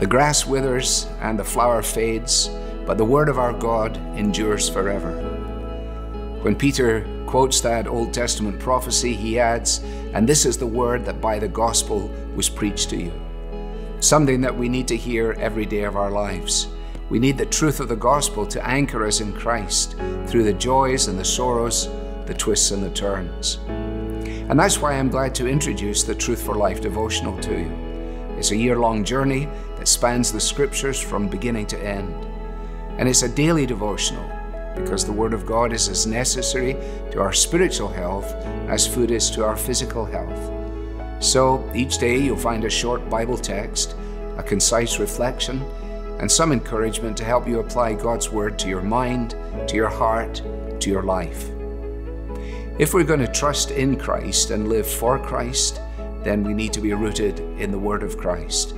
The grass withers and the flower fades, but the word of our God endures forever. When Peter quotes that Old Testament prophecy, he adds, And this is the word that by the gospel was preached to you. Something that we need to hear every day of our lives. We need the truth of the gospel to anchor us in Christ through the joys and the sorrows, the twists and the turns. And that's why I'm glad to introduce the Truth for Life devotional to you. It's a year long journey that spans the scriptures from beginning to end. And it's a daily devotional because the Word of God is as necessary to our spiritual health as food is to our physical health. So each day you'll find a short Bible text, a concise reflection, and some encouragement to help you apply God's Word to your mind, to your heart, to your life. If we're going to trust in Christ and live for Christ, then we need to be rooted in the Word of Christ.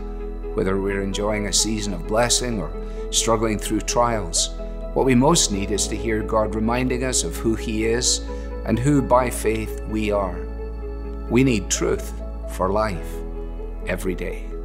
Whether we're enjoying a season of blessing or struggling through trials, what we most need is to hear God reminding us of who He is and who by faith we are. We need truth for life every day.